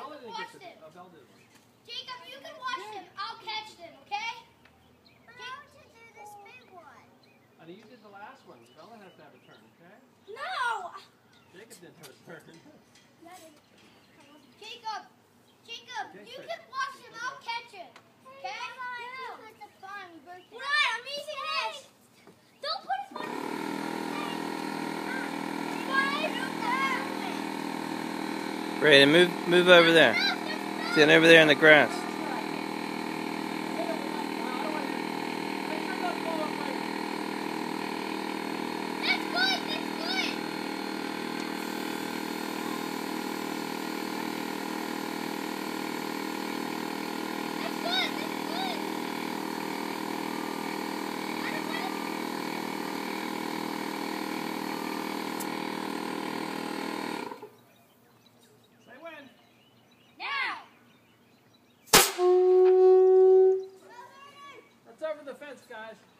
you Bella can didn't watch get them. the, uh, Bella did one. Jacob, you can watch them. I'll catch them, okay? How to do this big one? Honey, you did the last one. Bella has to have a turn, okay? No! Jacob didn't have a turn. Jacob, Jacob, Okay, you Chris. can watch them. I'll catch them. Okay? No. Put the phone. Right, I'm using this. Don't put his phone. Brayden, move move over there. Stand over there in the grass. Fence, guys.